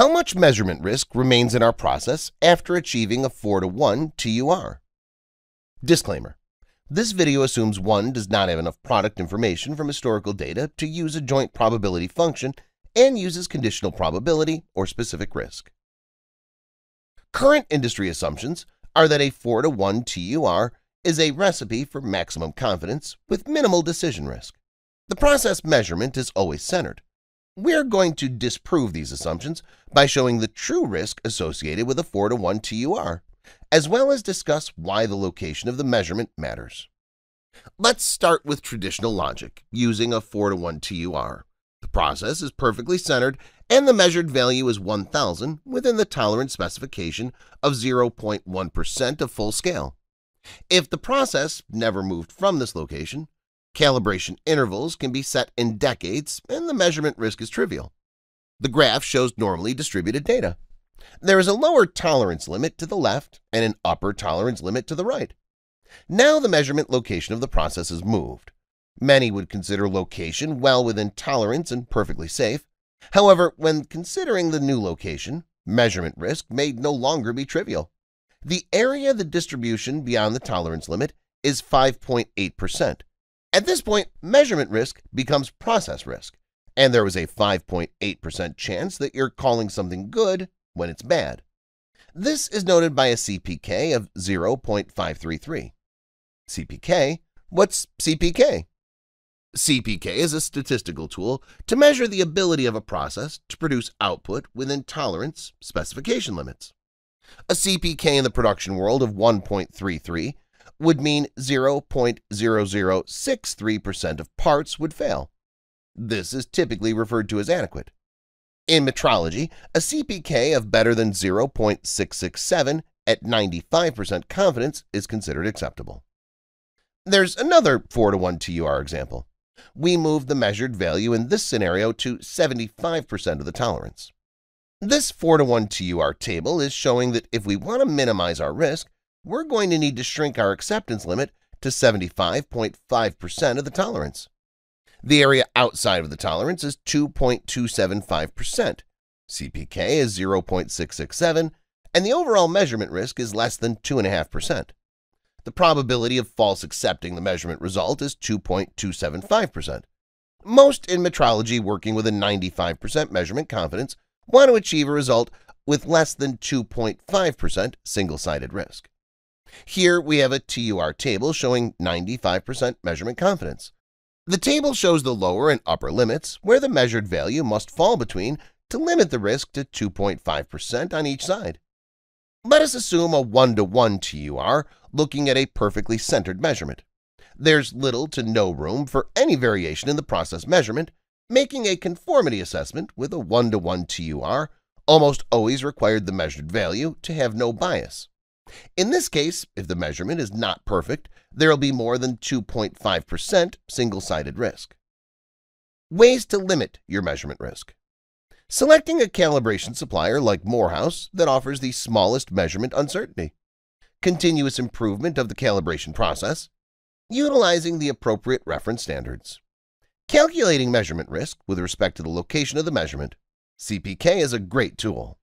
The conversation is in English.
How much measurement risk remains in our process after achieving a 4 to 1 TUR? Disclaimer this video assumes one does not have enough product information from historical data to use a joint probability function and uses conditional probability or specific risk. Current industry assumptions are that a 4 to 1 TUR is a recipe for maximum confidence with minimal decision risk. The process measurement is always centered. We're going to disprove these assumptions by showing the true risk associated with a 4 to 1 TUR as well as discuss why the location of the measurement matters. Let's start with traditional logic, using a 4 to 1 TUR. The process is perfectly centered and the measured value is 1000 within the tolerance specification of 0.1% of full scale. If the process never moved from this location, calibration intervals can be set in decades and the measurement risk is trivial. The graph shows normally distributed data. There is a lower tolerance limit to the left and an upper tolerance limit to the right. Now the measurement location of the process is moved. Many would consider location well within tolerance and perfectly safe. However, when considering the new location, measurement risk may no longer be trivial. The area of the distribution beyond the tolerance limit is 5.8%. At this point, measurement risk becomes process risk, and there is a 5.8% chance that you're calling something good when it's bad. This is noted by a CPK of 0.533. CPK? What's CPK? CPK is a statistical tool to measure the ability of a process to produce output within tolerance specification limits. A CPK in the production world of 1.33 would mean 0.0063% of parts would fail. This is typically referred to as adequate. In metrology, a CPK of better than 0.667 at 95% confidence is considered acceptable. There's another 4 to 1 TUR example. We move the measured value in this scenario to 75% of the tolerance. This 4 to 1 TUR table is showing that if we want to minimize our risk, we're going to need to shrink our acceptance limit to 75.5% of the tolerance. The area outside of the tolerance is 2.275%, CPK is 0.667, and the overall measurement risk is less than 2.5%. The probability of false accepting the measurement result is 2.275%. Most in metrology working with a 95% measurement confidence want to achieve a result with less than 2.5% single-sided risk. Here we have a TUR table showing 95% measurement confidence. The table shows the lower and upper limits where the measured value must fall between to limit the risk to 2.5% on each side. Let us assume a 1-to-1 TUR looking at a perfectly centered measurement. There's little to no room for any variation in the process measurement, making a conformity assessment with a 1-to-1 TUR almost always required the measured value to have no bias. In this case, if the measurement is not perfect, there will be more than 2.5% single-sided risk. Ways to limit your measurement risk Selecting a calibration supplier like Morehouse that offers the smallest measurement uncertainty. Continuous improvement of the calibration process. Utilizing the appropriate reference standards. Calculating measurement risk with respect to the location of the measurement. CPK is a great tool.